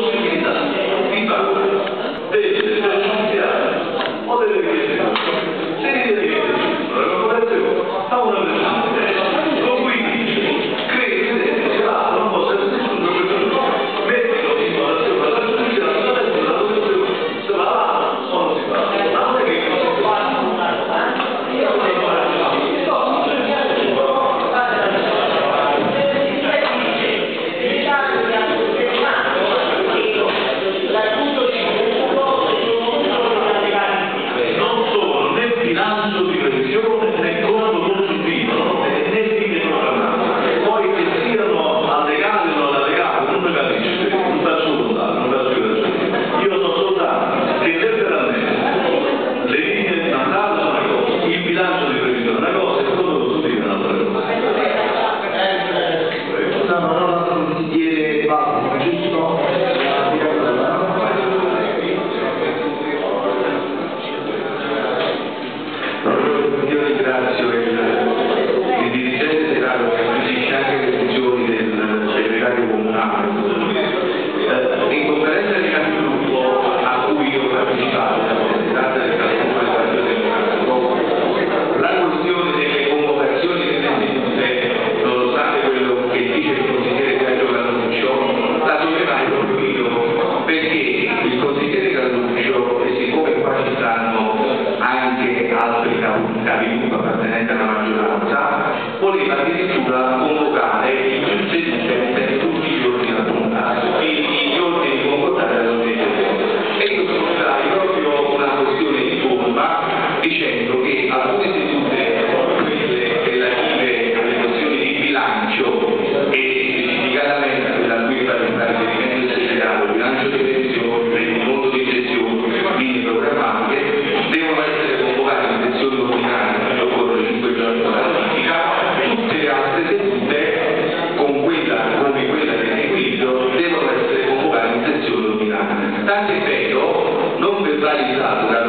todos la scrittura la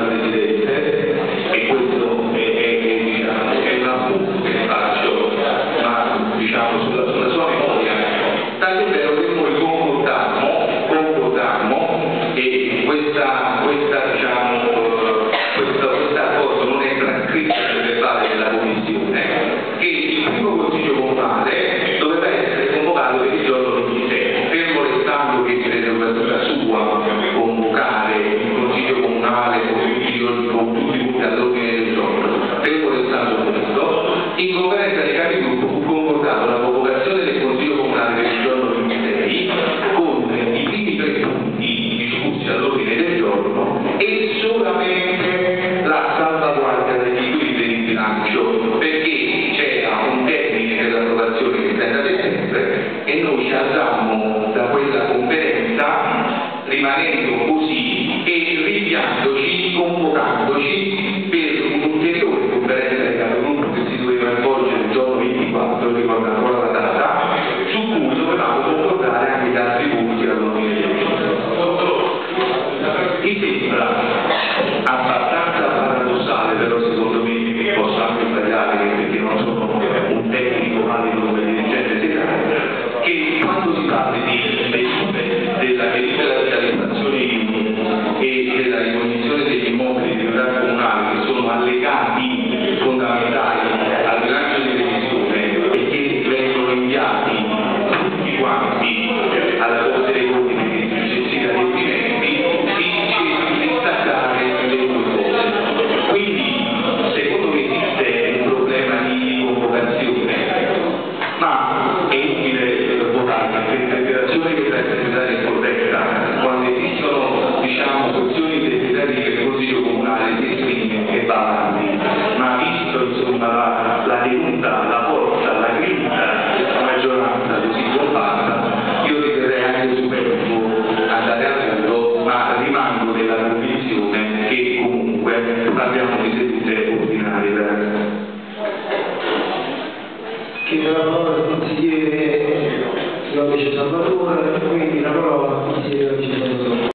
bilancio perché c'era un termine per l'approvazione del 30 settembre e noi ci andammo da quella conferenza rimanendo così e ripiandoci, convocandoci prima la, la tenuta, la forza, la grinta della maggioranza così compatta, io riterrei anche superfluo andare a quello, ma rimango nella convinzione che comunque non abbiamo di sedute ordinarie. Chiedo la parola al consigliere Lovice Salvatore, quindi la parola al consigliere Lovice Salvatore.